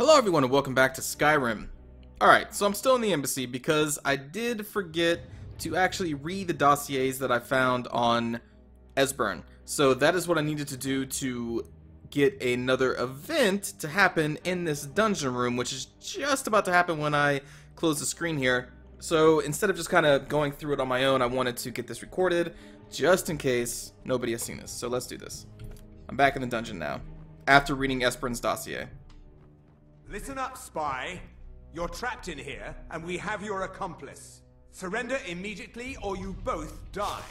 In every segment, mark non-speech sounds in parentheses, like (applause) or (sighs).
Hello everyone and welcome back to Skyrim. Alright, so I'm still in the embassy because I did forget to actually read the dossiers that I found on Esbern. So that is what I needed to do to get another event to happen in this dungeon room, which is just about to happen when I close the screen here. So instead of just kind of going through it on my own, I wanted to get this recorded just in case nobody has seen this. So let's do this. I'm back in the dungeon now, after reading Esbern's dossier. Listen up, spy. You're trapped in here, and we have your accomplice. Surrender immediately, or you both die.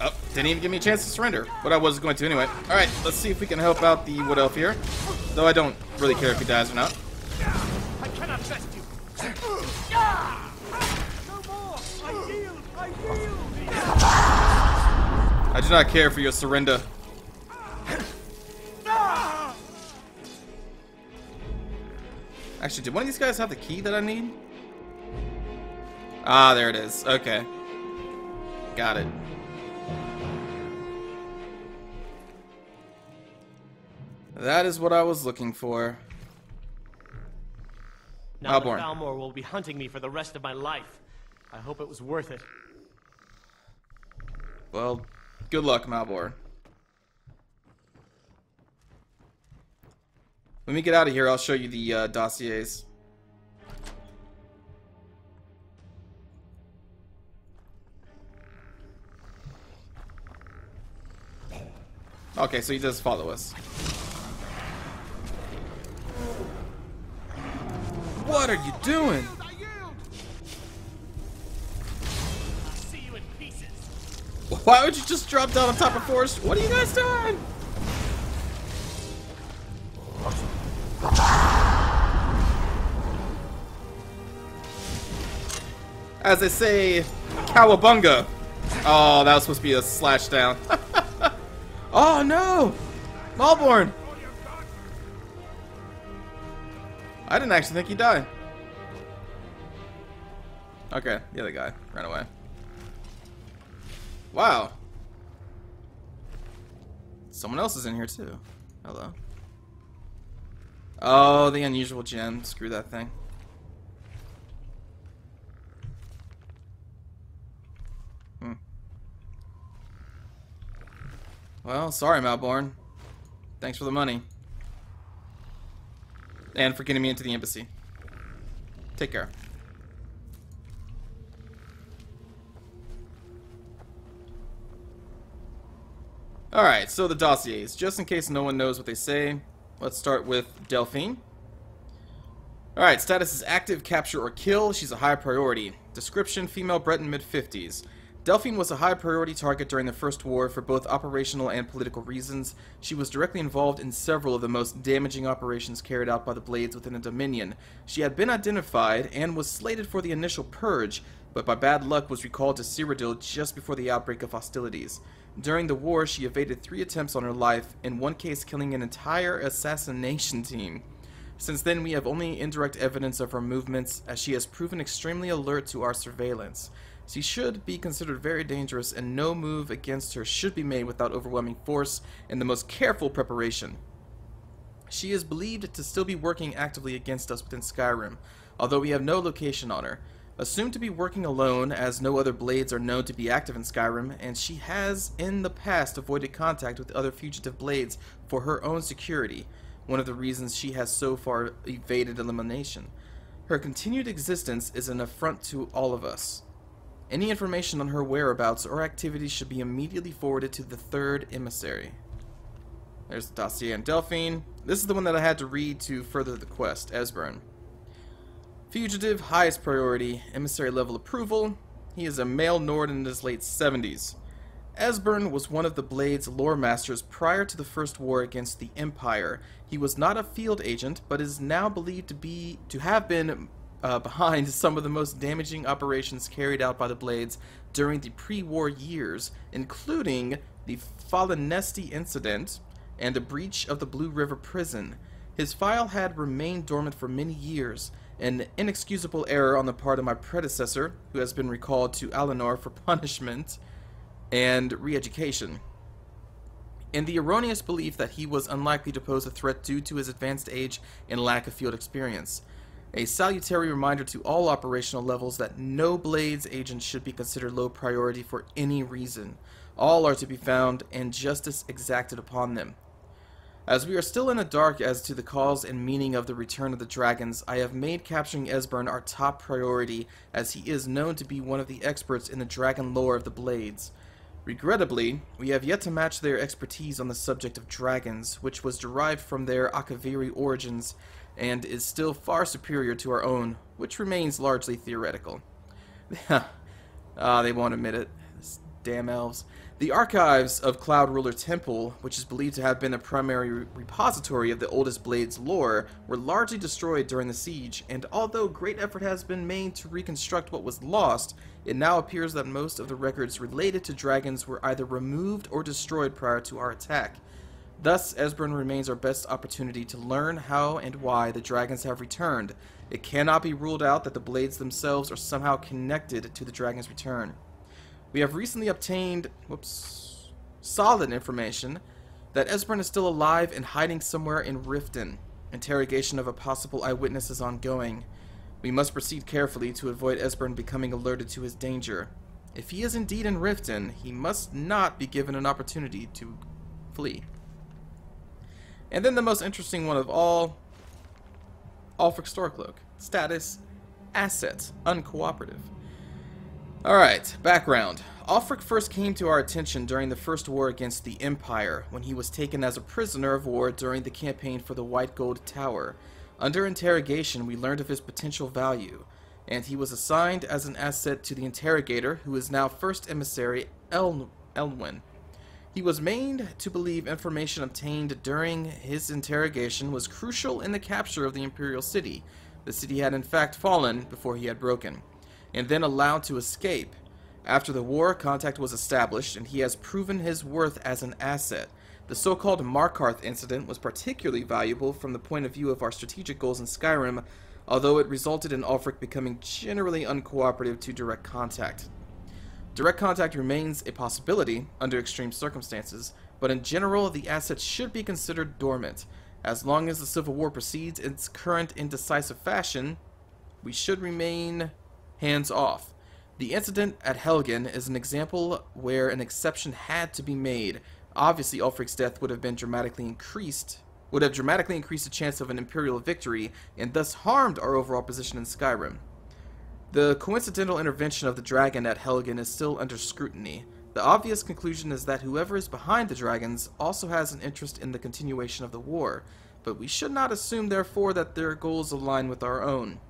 Oh, didn't even give me a chance to surrender, but I was going to anyway. Alright, let's see if we can help out the Wood Elf here. Though I don't really care if he dies or not. I cannot trust you. No more! I yield! I yield! I do not care for your surrender. Actually, did one of these guys have the key that I need? Ah, there it is. Okay. Got it. That is what I was looking for. Now that Malborn. Thalmor will be hunting me for the rest of my life. I hope it was worth it. Well, good luck, Malborn. When me get out of here, I'll show you the uh, dossiers. Okay, so he does follow us. What are you doing? I yield! See you in pieces. Why would you just drop down on top of Forest? What are you guys doing? As they say, cowabunga. Oh, that was supposed to be a slash down. (laughs) oh no! Malborn! I didn't actually think he died. Okay, the other guy ran away. Wow. Someone else is in here too. Hello. Oh, the unusual gem. Screw that thing. Hmm. Well, sorry, Malborn. Thanks for the money. And for getting me into the embassy. Take care. Alright, so the dossiers. Just in case no one knows what they say, let's start with Delphine. Alright, status is active, capture, or kill. She's a high priority. Description, female Breton mid-50s. Delphine was a high priority target during the First War for both operational and political reasons. She was directly involved in several of the most damaging operations carried out by the Blades within the Dominion. She had been identified and was slated for the initial purge, but by bad luck was recalled to Cyrodiil just before the outbreak of hostilities. During the war, she evaded three attempts on her life, in one case killing an entire assassination team. Since then, we have only indirect evidence of her movements, as she has proven extremely alert to our surveillance. She should be considered very dangerous, and no move against her should be made without overwhelming force and the most careful preparation. She is believed to still be working actively against us within Skyrim, although we have no location on her. Assumed to be working alone, as no other blades are known to be active in Skyrim, and she has in the past avoided contact with other fugitive blades for her own security, one of the reasons she has so far evaded elimination. Her continued existence is an affront to all of us. Any information on her whereabouts or activities should be immediately forwarded to the third emissary. There's the dossier on Delphine. This is the one that I had to read to further the quest, Esbern. Fugitive, highest priority, emissary level approval. He is a male Nord in his late 70s. Esbern was one of the Blade's lore masters prior to the First War against the Empire. He was not a field agent, but is now believed to be to have been uh, (laughs) behind some of the most damaging operations carried out by the Blades during the pre-war years, including the Falinesti incident and the breach of the Blue River prison. His file had remained dormant for many years, an inexcusable error on the part of my predecessor, who has been recalled to Alinor for punishment and re-education. in the erroneous belief that he was unlikely to pose a threat due to his advanced age and lack of field experience. A salutary reminder to all operational levels that no Blades agent should be considered low priority for any reason. All are to be found and justice exacted upon them. As we are still in the dark as to the cause and meaning of the return of the dragons, I have made capturing Esbern our top priority as he is known to be one of the experts in the dragon lore of the Blades. Regrettably, we have yet to match their expertise on the subject of dragons, which was derived from their Akaviri origins and is still far superior to our own, which remains largely theoretical. (laughs) ah, they won't admit it. This damn elves. The archives of Cloud Ruler Temple, which is believed to have been the primary repository of the oldest Blade's lore, were largely destroyed during the siege, and although great effort has been made to reconstruct what was lost, it now appears that most of the records related to dragons were either removed or destroyed prior to our attack. Thus, Esbern remains our best opportunity to learn how and why the dragons have returned. It cannot be ruled out that the blades themselves are somehow connected to the dragon's return. We have recently obtained, whoops, solid information that Esbern is still alive and hiding somewhere in Riften. Interrogation of a possible eyewitness is ongoing. We must proceed carefully to avoid Esbern becoming alerted to his danger. If he is indeed in Riften, he must not be given an opportunity to flee. And then the most interesting one of all, Ulfric Stormcloak. Status, asset, uncooperative. Alright, background. Ulfric first came to our attention during the First War against the Empire, when he was taken as a prisoner of war during the campaign for the White Gold Tower. Under interrogation, we learned of his potential value, and he was assigned as an asset to the interrogator, who is now First Emissary El Elenwen. He was made to believe information obtained during his interrogation was crucial in the capture of the Imperial City. The city had in fact fallen before he had broken and then allowed to escape. After the war, contact was established, and he has proven his worth as an asset. The so-called Markarth incident was particularly valuable from the point of view of our strategic goals in Skyrim, although it resulted in Ulfric becoming generally uncooperative to direct contact. Direct contact remains a possibility under extreme circumstances, but in general the asset should be considered dormant. As long as the Civil War proceeds in its current indecisive fashion, we should remain hands off. The incident at Helgen is an example where an exception had to be made. Obviously, Ulfric's death would have been dramatically increased, would have dramatically increased the chance of an Imperial victory, and thus harmed our overall position in Skyrim. The coincidental intervention of the dragon at Helgen is still under scrutiny. The obvious conclusion is that whoever is behind the dragons also has an interest in the continuation of the war, but we should not assume therefore that their goals align with our own.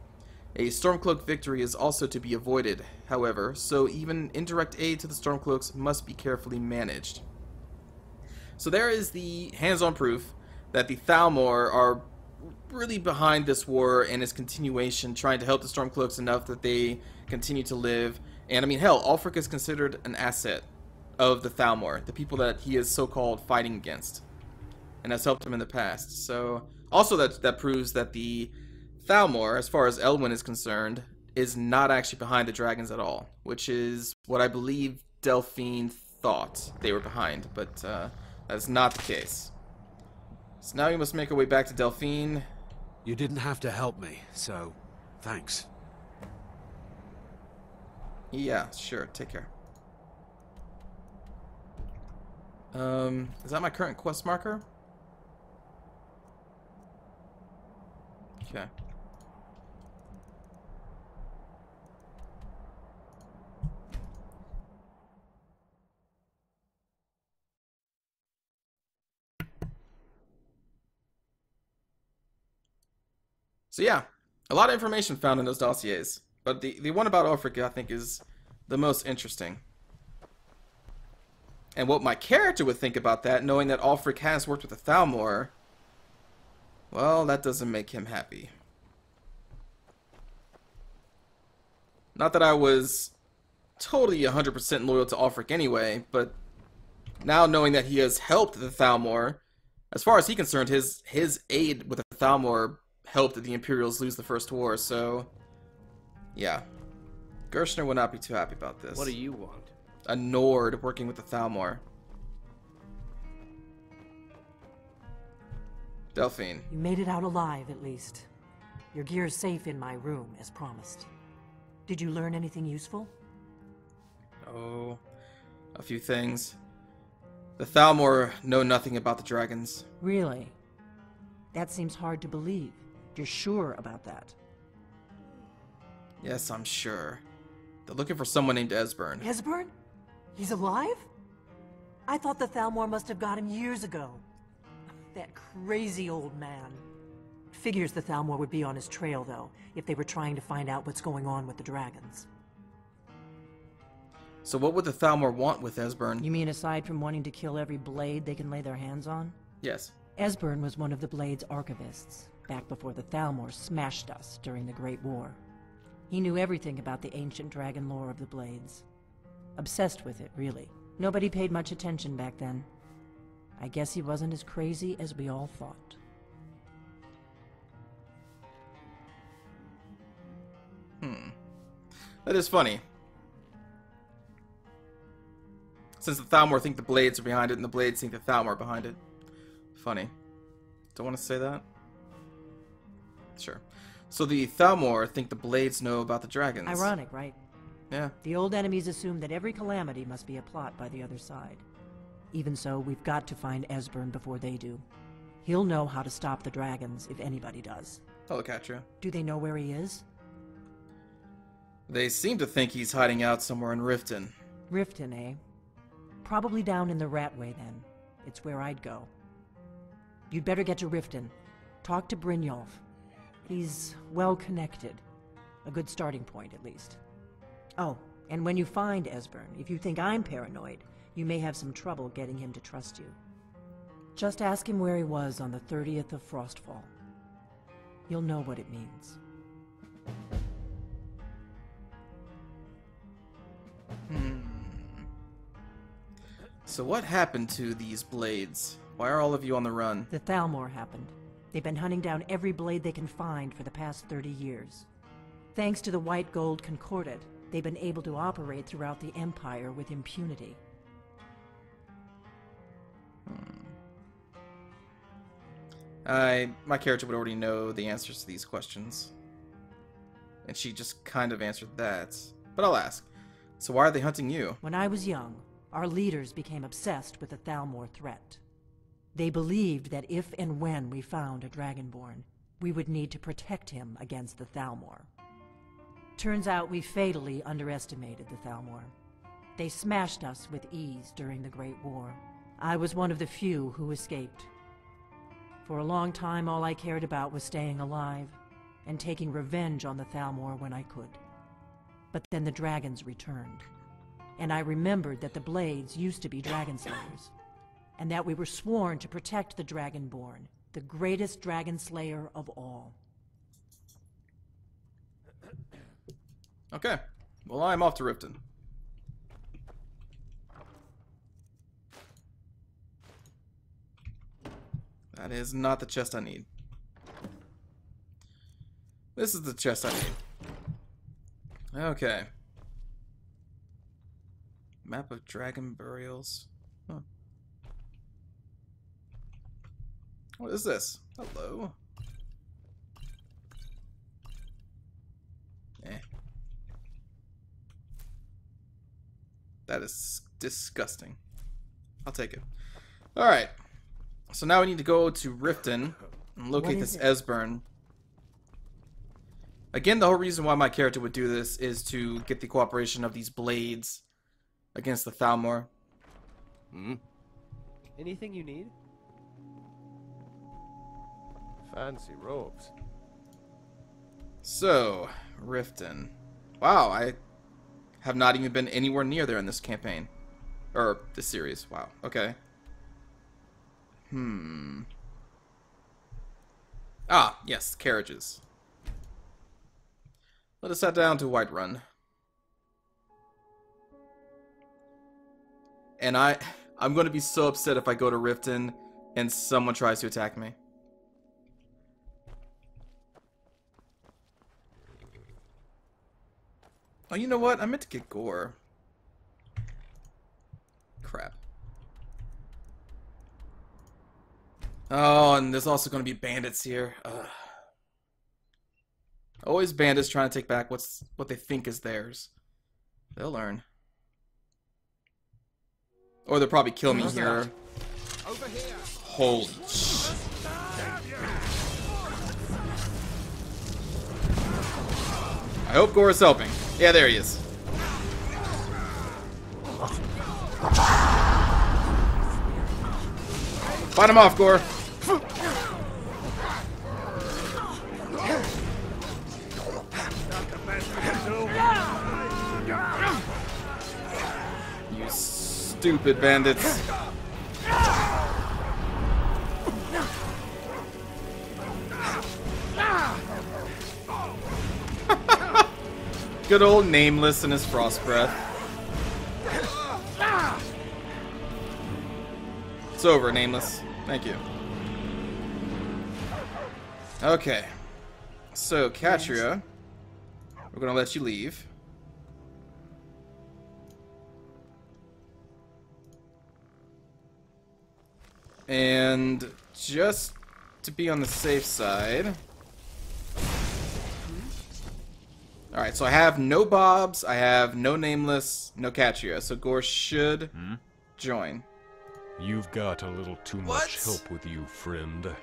A Stormcloak victory is also to be avoided, however, so even indirect aid to the Stormcloaks must be carefully managed. So there is the hands-on proof that the Thalmor are really behind this war and its continuation, trying to help the Stormcloaks enough that they continue to live. And I mean, hell, Ulfric is considered an asset of the Thalmor, the people that he is so-called fighting against, and has helped him in the past. So also that that proves that the Thalmor, as far as Elenwen is concerned, is not actually behind the dragons at all, which is what I believe Delphine thought they were behind, but uh, that's not the case. So now we must make our way back to Delphine. You didn't have to help me, so thanks. Yeah, sure. Take care. Um, is that my current quest marker? Okay. So yeah, a lot of information found in those dossiers. But the, the one about Ulfric, I think, is the most interesting. And what my character would think about that, knowing that Ulfric has worked with the Thalmor, well, that doesn't make him happy. Not that I was totally 100% loyal to Ulfric anyway, but now knowing that he has helped the Thalmor, as far as he's concerned, his his aid with the Thalmor helped the Imperials lose the First War, so... Yeah. Gershner would not be too happy about this. What do you want? A Nord working with the Thalmor. Delphine. You made it out alive, at least. Your gear's safe in my room, as promised. Did you learn anything useful? Oh, a few things. The Thalmor know nothing about the dragons. Really? That seems hard to believe. You're sure about that? Yes, I'm sure. They're looking for someone named Esbern. Esbern? He's alive? I thought the Thalmor must have got him years ago. That crazy old man. Figures the Thalmor would be on his trail, though, if they were trying to find out what's going on with the dragons. So what would the Thalmor want with Esbern? You mean aside from wanting to kill every blade they can lay their hands on? Yes. Esbern was one of the Blade's archivists, back before the Thalmor smashed us during the Great War. He knew everything about the ancient dragon lore of the Blades. Obsessed with it, really. Nobody paid much attention back then. I guess he wasn't as crazy as we all thought. Hmm. That is funny. Since the Thalmor think the Blades are behind it, and the Blades think the Thalmor behind it. Funny. Don't want to say that? Sure. So the Thalmor think the Blades know about the dragons. Ironic, right? Yeah. The old enemies assume that every calamity must be a plot by the other side. Even so, we've got to find Esbern before they do. He'll know how to stop the dragons, if anybody does. Helicatria. Do they know where he is? They seem to think he's hiding out somewhere in Riften. Riften, eh? Probably down in the Ratway, then. It's where I'd go. You'd better get to Riften. Talk to Brynjolf. He's well connected. A good starting point, at least. Oh, and when you find Esbern, if you think I'm paranoid, you may have some trouble getting him to trust you. Just ask him where he was on the 30th of Frostfall. You'll know what it means. Hmm. So what happened to these Blades? Why are all of you on the run? The Thalmor happened. They've been hunting down every blade they can find for the past 30 years. Thanks to the White Gold Concordat, they've been able to operate throughout the Empire with impunity. Hmm. I my character would already know the answers to these questions. And she just kind of answered that. But I'll ask. So why are they hunting you? When I was young, our leaders became obsessed with the Thalmor threat. They believed that if and when we found a Dragonborn, we would need to protect him against the Thalmor. Turns out we fatally underestimated the Thalmor. They smashed us with ease during the Great War. I was one of the few who escaped. For a long time, all I cared about was staying alive and taking revenge on the Thalmor when I could. But then the dragons returned, and I remembered that the Blades used to be dragon slayers, and that we were sworn to protect the Dragonborn, the greatest dragon slayer of all. Okay. Well, I'm off to Riften. That is not the chest I need. This is the chest I need. Okay. Map of dragon burials. Huh. What is this? Hello. Eh. That is disgusting. I'll take it. Alright. So now we need to go to Riften and locate this is Esbern. Again, the whole reason why my character would do this is to get the cooperation of these blades against the Thalmor. Anything you need? Fancy robes. So, Riften. Wow, I have not even been anywhere near there in this campaign. Or this series. Wow. Okay. Hmm. Ah, yes, carriages. Let us head down to Whiterun. And I I'm going to be so upset if I go to Riften and someone tries to attack me. Oh, you know what? I meant to get gore. Crap. Oh, and there's also going to be bandits here. Ugh. Always bandits trying to take back what's what they think is theirs. They'll learn. Or they'll probably kill me here. Holy sh- I hope Gore is helping. Yeah, there he is. Fight him off, Gore. You stupid bandits. Good old Nameless and his frost breath. It's over, Nameless. Thank you. Okay. So, Katria, we're gonna let you leave. And just to be on the safe side. Alright, so I have no Bobs, I have no Nameless, no Katria, so Gore should hmm? join. You've got a little too What? much help with you, friend.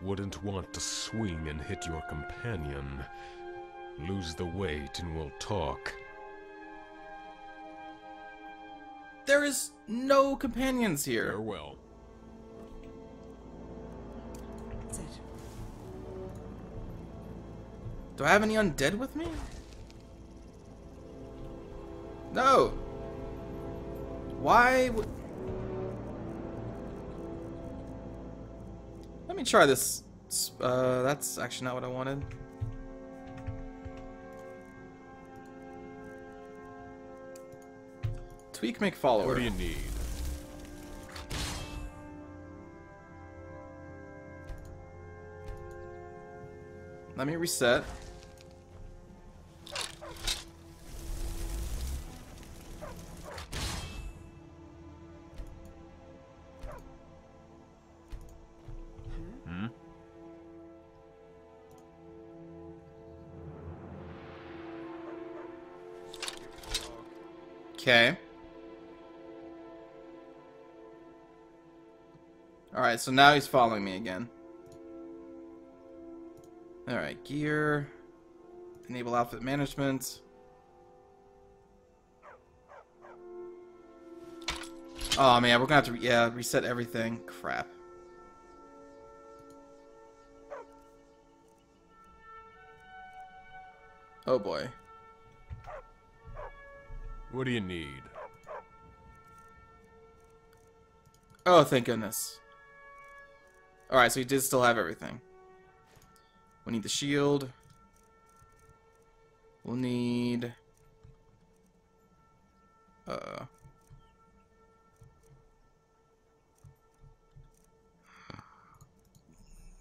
Wouldn't want to swing and hit your companion. Lose the weight and we'll talk. There is no companions here. Farewell. Do I have any undead with me? No. Why would... Let me try this. Uh, that's actually not what I wanted. Tweak make follower. What do you need? Let me reset. So now he's following me again. Alright, gear. Enable outfit management. Oh man, we're gonna have to, yeah, reset everything. Crap. Oh boy. What do you need? Oh, thank goodness. Alright, so he did still have everything. We need the shield. We'll need... Uh...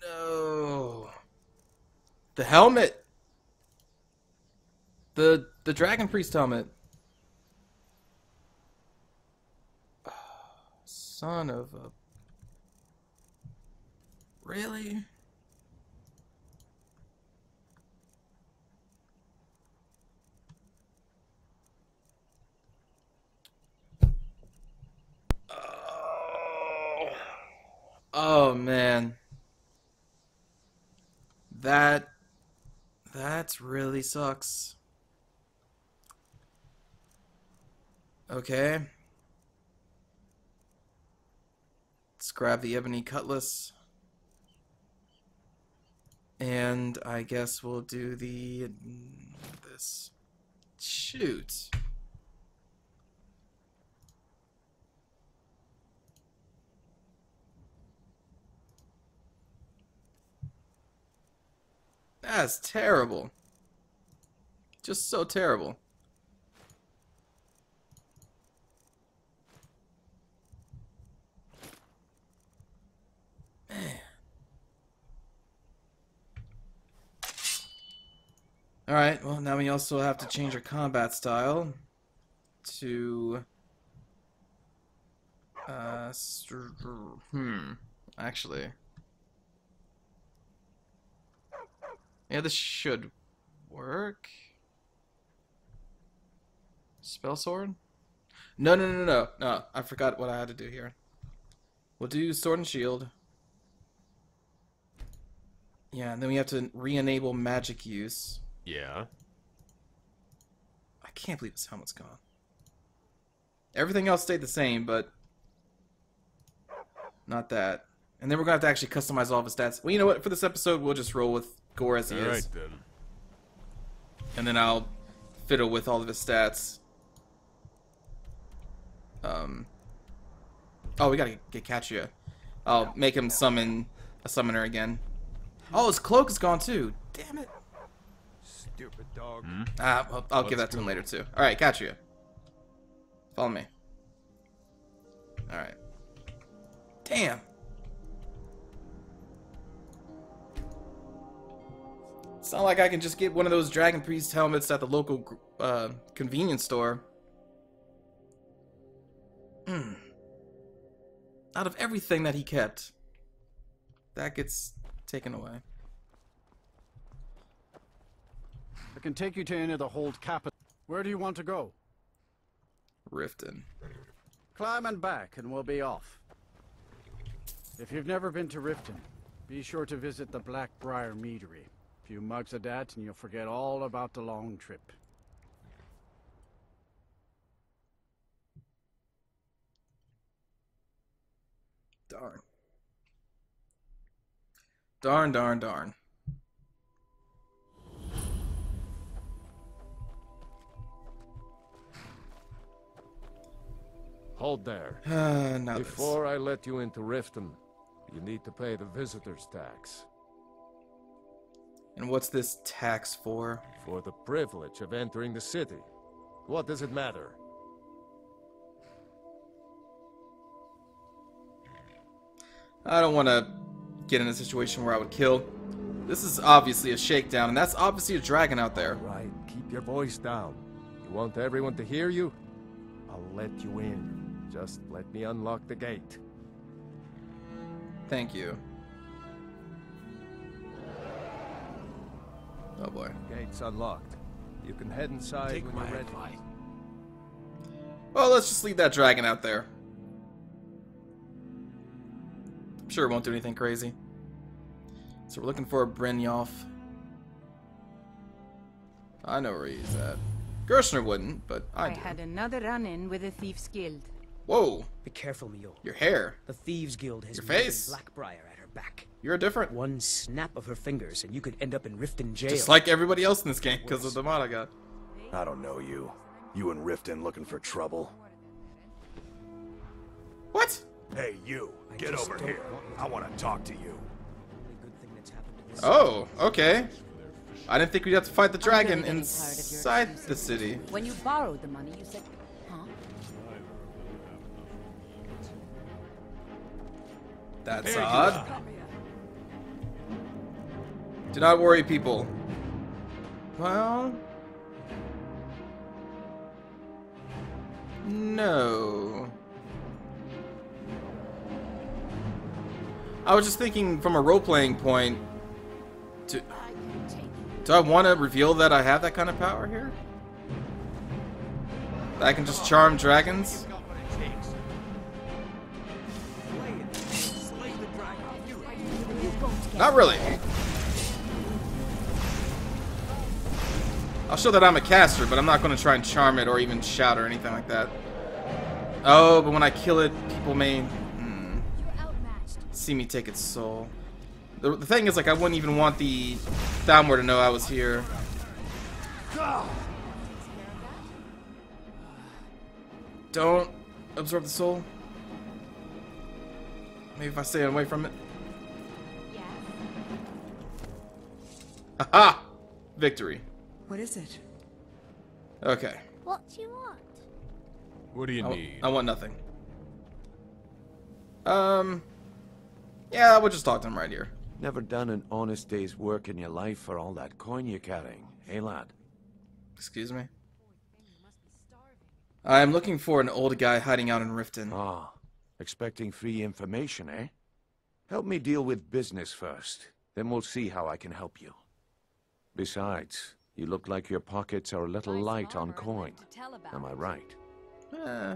No. The helmet. The the dragon priest helmet. (sighs) Son of a Really? Oh. Oh man. That that really sucks. Okay. Let's grab the ebony cutlass. And I guess we'll do the this shoot. That's terrible. Just so terrible. Alright, well, now we also have to change our combat style to... Uh, hmm, actually. Yeah, this should work. Spell sword? No, no, no, no, no. I forgot what I had to do here. We'll do sword and shield. Yeah, and then we have to re-enable magic use. Yeah? I can't believe his helmet's gone. Everything else stayed the same, but not that. And then we're gonna have to actually customize all of his stats. Well, you know what? For this episode, we'll just roll with Gore as he is, Alright then. and then I'll fiddle with all of his stats. Um. Oh, we gotta get Katria. I'll make him summon a summoner again. Oh, his cloak is gone too. Damn it. Stupid dog. Ah, I'll, I'll give that to him go. later too. All right, you Follow me. All right. Damn. It's not like I can just get one of those Dragon Priest helmets at the local uh, convenience store. Hmm. Out of everything that he kept, that gets taken away. I can take you to any of the hold capital. Where do you want to go? Riften. Climb and back, and we'll be off. If you've never been to Riften, be sure to visit the Blackbriar Meadery. A few mugs of that, and you'll forget all about the long trip. Darn. Darn, darn, darn. Hold there. (sighs) Uh. Before I let you into Riften, you need to pay the visitor's tax. And what's this tax for? For the privilege of entering the city. What does it matter? I don't want to get in a situation where I would kill. This is obviously a shakedown, and that's obviously a dragon out there. Right, keep your voice down. You want everyone to hear you? I'll let you in. Just let me unlock the gate. Thank you. Oh boy. Gate's unlocked. You can head inside Take when my you're ready. advice. Well, let's just leave that dragon out there. I'm sure it won't do anything crazy. So we're looking for a Brynjolf. I know where he's at. Gershner wouldn't, but I, I do. had another run-in with the Thieves Guild. Whoa, Be careful, Mio. your hair. The Thieves Guild has Your face. Blackbriar at her back. You're different. One snap of her fingers, and you could end up in Riften jail. Just like everybody else in this game because of the mod I got. I don't know you. You and Riften looking for trouble? What? Hey, you! I Get over here. want I want to talk to you. Good thing that's happened to this Oh, okay. I didn't think we'd have to fight the dragon really getting tired of your inside the city. When you borrowed the money, you said, That's odd. Do not worry, people. Well... No. I was just thinking from a role-playing point, do, do I want to reveal that I have that kind of power here? That I can just charm dragons? Not really. I'll show that I'm a caster, but I'm not going to try and charm it or even shout or anything like that. Oh, but when I kill it, people may hmm, see me take its soul. The, the thing is, like, I wouldn't even want the Thalmor to know I was here. Don't absorb the soul. Maybe if I stay away from it. Aha! Victory. What is it? Okay. What do you want? What do you I, need? I want nothing. Um. Yeah, we'll just talk to him right here. Never done an honest day's work in your life for all that coin you're carrying, hey lad? Excuse me. I'm looking for an old guy hiding out in Riften. Ah, expecting free information, eh? Help me deal with business first, then we'll see how I can help you. Besides, you look like your pockets are a little Nice light on coin. and to tell about Am I right? Hmm.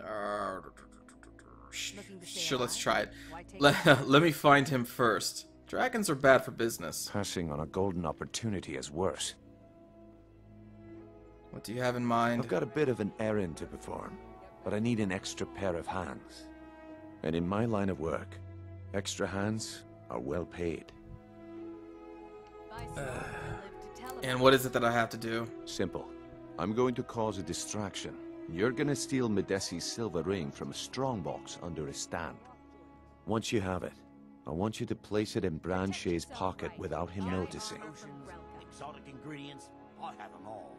Uh, Looking to stay Sure, let's try it. Let, (laughs) let me find him first. Dragons are bad for business. Passing on a golden opportunity is worse. What do you have in mind? I've got a bit of an errand to perform, but I need an extra pair of hands. And in my line of work, extra hands are well paid. Buy some, uh, live to tell about And what is it that I have to do? Simple. I'm going to cause a distraction. You're gonna steal Madesi's silver ring from a strongbox under a stand. Once you have it, I want you to place it in Brand-Shei's pocket without him noticing. Exotic ingredients, I have them all.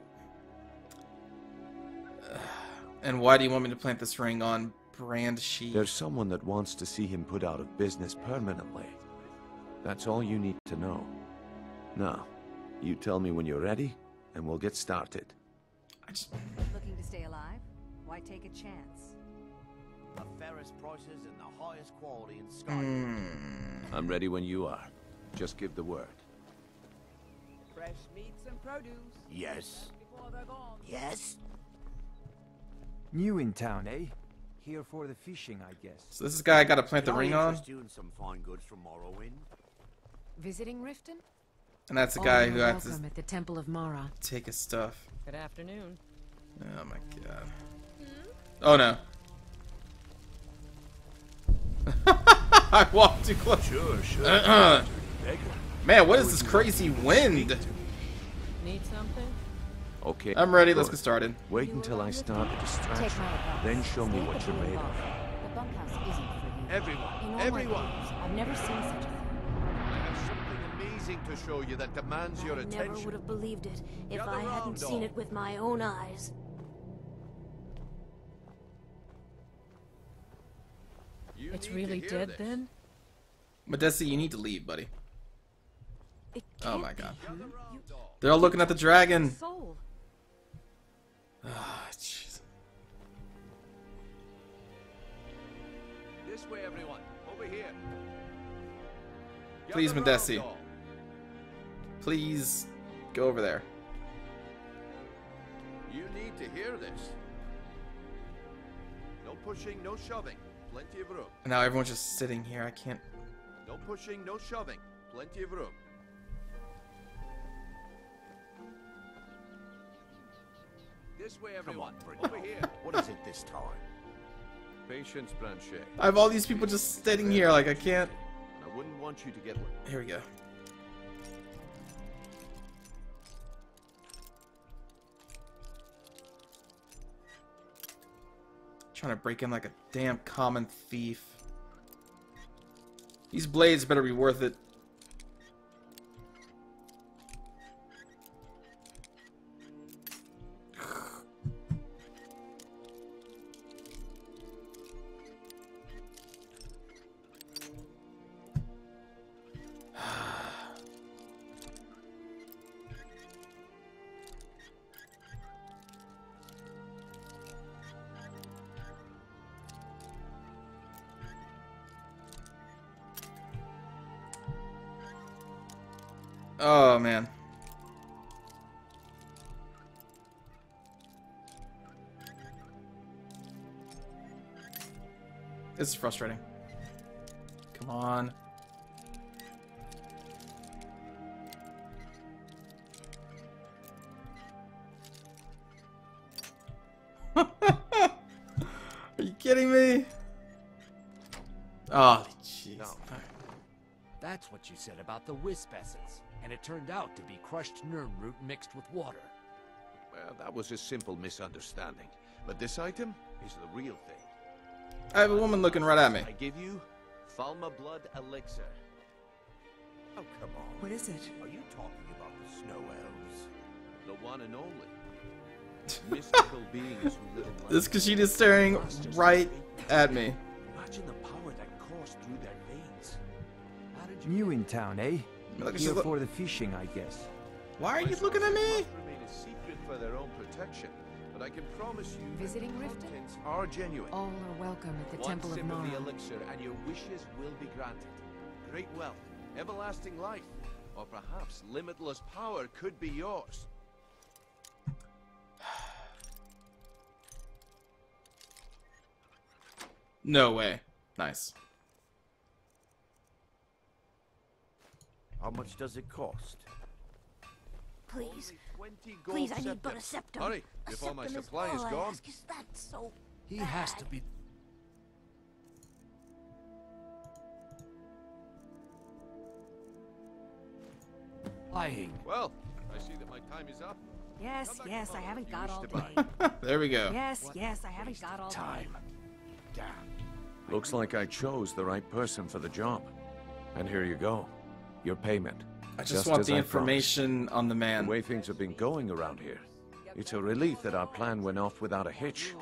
(sighs) And why do you want me to plant this ring on Brand-Shei? There's someone that wants to see him put out of business permanently. That's all you need to know. Now, you tell me when you're ready, and we'll get started. I just, Looking to stay alive? Why take a chance? The fairest prices and the highest quality in Scotland. Hmm. I'm ready when you are. Just give the word. Fresh meats and produce. Yes. Before they're gone. Yes? New in town, eh? Here for the fishing, I guess. So this is guy I gotta plant the ring on? interest you in some fine goods from Morrowind? Visiting Riften? And that's the guy who are has to welcome at the Temple of Mara. take his stuff. Good afternoon. Oh my god. Oh no. (laughs) I walked too close. Sure, sure. (clears throat) Man, what is this crazy wind? Need something? Okay. I'm ready, let's get started. Wait until I start the distraction. Then show me what you're made of. The bunkhouse isn't for you. Everyone, In all my everyone. years, I've never seen such a thing. I have something amazing to show you that demands your I never would have believed it if I hadn't round, seen it with my own eyes. You It's really dead this. then? Modesty, you need to leave, buddy. Oh my god. you. You- They're all looking at the dragon. Soul. Ah, jeez. This way, everyone. Over here. Please, Gather Madesi. round, all. Please go over there. You need to hear this. No pushing, no shoving. Plenty of room. Now everyone's just sitting here. I can't. No pushing, no shoving. Plenty of room. This way, everyone. Over here. (laughs) What is it this time? Patience, Blanchet. I have all these people just sitting here. Like I can't. I wouldn't want you to get one. Here we go. Trying to break in like a damn common thief. These blades better be worth it. Frustrating. Come on. (laughs) Are you kidding me? Oh, jeez. No. That's what you said about the wisp essence. And it turned out to be crushed nirnroot mixed with water. Well, that was a simple misunderstanding. But this item is the real thing. I have a woman looking right at me. I give you Falmer Blood Elixir. Oh, come on. What is it? Are you talking about the snow elves? The one and only. (laughs) Mystical beings who live in This Kashita's staring right at me. Imagine the power that coursed through their veins. How did you New in town, eh? Look, she's Here for the fishing, I guess. Why are you looking at me? Remain a secret for their own protection, but I can promise you Visiting the Riften? contents are genuine. All are welcome at the One Temple of sip of the elixir and your wishes will be granted. Great wealth, everlasting life, or perhaps limitless power could be yours. (sighs) No way. Nice. How much does it cost? Please. Please, I need but a septims. septim. Hurry, A if all my septum supply all is gone. ask. Is that so He has to be. Lying. Well, I see that my time is up. Yes, yes, I haven't got all to day. (laughs) there we go. Yes, yes, I haven't got all Time. day. Looks like I chose the right person for the job. And here you go. Your payment. I just, want the I information on the man. The way things have been going around here. It's a relief that our plan went off without a hitch.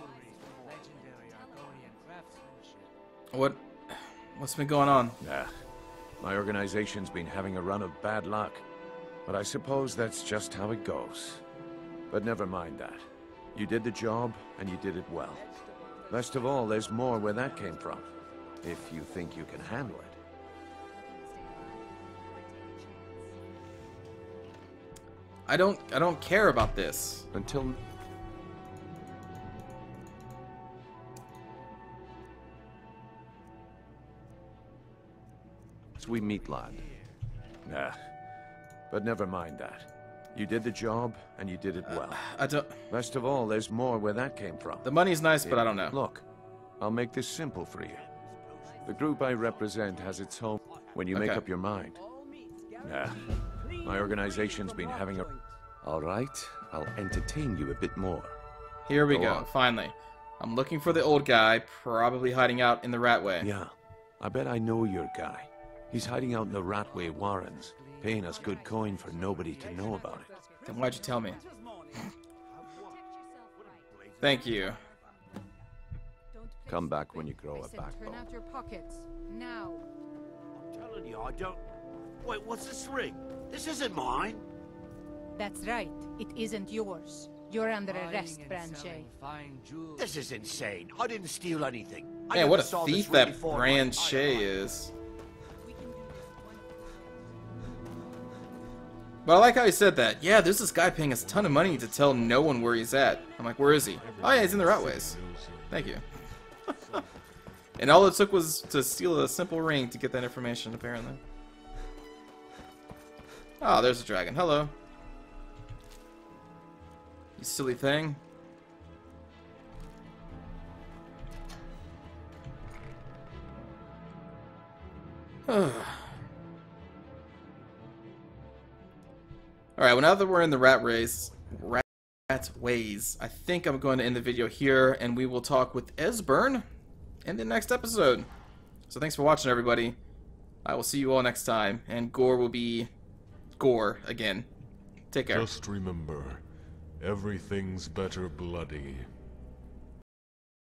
What? What's been going on? Nah. My organization's been having a run of bad luck. But I suppose that's just how it goes. But never mind that. You did the job, and you did it well. Best of all, there's more where that came from. If you think you can handle it. I don't. I don't care about this. Until we meet, lad. Nah. But never mind that. You did the job, and you did it uh, well. I don't. Best of all, there's more where that came from. The money's nice, but I don't know. Look, I'll make this simple for you. The group I represent has its home when you make up your mind. Nah. My organization's been having a... All right, I'll entertain you a bit more. Here we Go go. Finally, I'm looking for the old guy, probably hiding out in the Ratway. Yeah, I bet I know your guy. He's hiding out in the Ratway Warrens, paying us good coin for nobody to know about it. Then why'd you tell me? Thank you. Come back when you grow I a said backbone. turn out your pockets. Now. I'm telling you, I don't. Wait, what's this ring? This isn't mine. That's right. It isn't yours. You're under arrest, Brand-Shei. This is insane. I didn't steal anything. I Man, what a saw thief that before in my Brand entire Shea life. is. But I like how he said that. Yeah, there's this guy paying us a ton of money to tell no one where he's at. I'm like, where is he? Oh yeah, he's in the Ratways. Thank you. (laughs) and all it took was to steal a simple ring to get that information, apparently. Oh, there's a dragon. Hello. You silly thing. (sighs) Alright, well now that we're in the rat race, rat ways, I think I'm going to end the video here, and we will talk with Esbern in the next episode. So thanks for watching, everybody. I will see you all next time, and Gore will be Gore again. Take care. Just remember, everything's better bloody